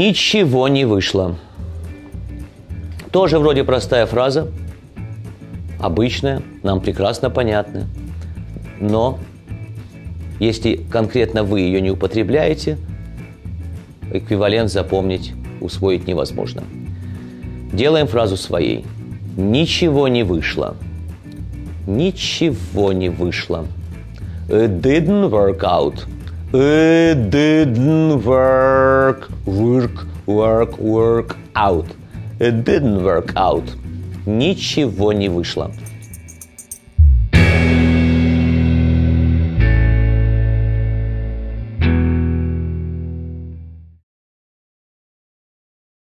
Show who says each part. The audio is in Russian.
Speaker 1: Ничего не вышло. Тоже вроде простая фраза, обычная, нам прекрасно понятная. Но если конкретно вы ее не употребляете, эквивалент запомнить, усвоить невозможно. Делаем фразу своей. Ничего не вышло. Ничего не вышло. It didn't work out. It didn't work, work, work, work out. It didn't work out. Ничего не вышло.